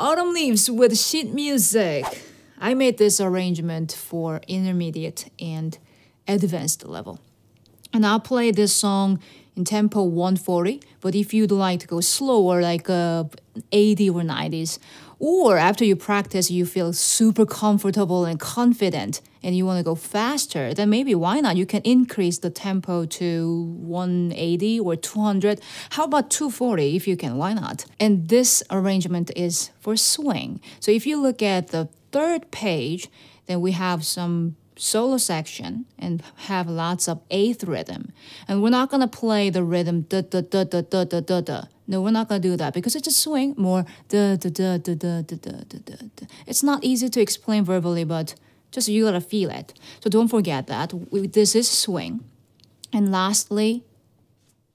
Autumn Leaves with sheet music. I made this arrangement for intermediate and advanced level. And I'll play this song in tempo 140, but if you'd like to go slower, like uh, 80 or 90s, or after you practice, you feel super comfortable and confident and you want to go faster, then maybe why not? You can increase the tempo to 180 or 200. How about 240 if you can? Why not? And this arrangement is for swing. So if you look at the third page, then we have some solo section and have lots of eighth rhythm. And we're not gonna play the rhythm da da da da da da da da. No, we're not gonna do that because it's a swing more. It's not easy to explain verbally, but just you gotta feel it. So don't forget that this is swing. And lastly,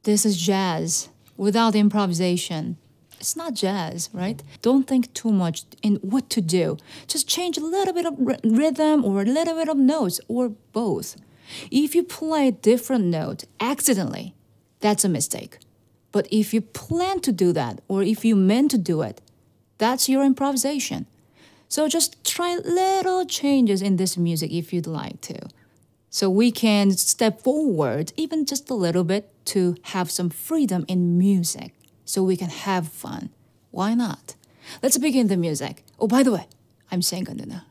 this is jazz without improvisation. It's not jazz, right? Don't think too much in what to do. Just change a little bit of rhythm or a little bit of notes or both. If you play a different note accidentally, that's a mistake. But if you plan to do that or if you meant to do it, that's your improvisation. So just try little changes in this music if you'd like to. So we can step forward even just a little bit to have some freedom in music so we can have fun. Why not? Let's begin the music. Oh, by the way, I'm Sangah Noona.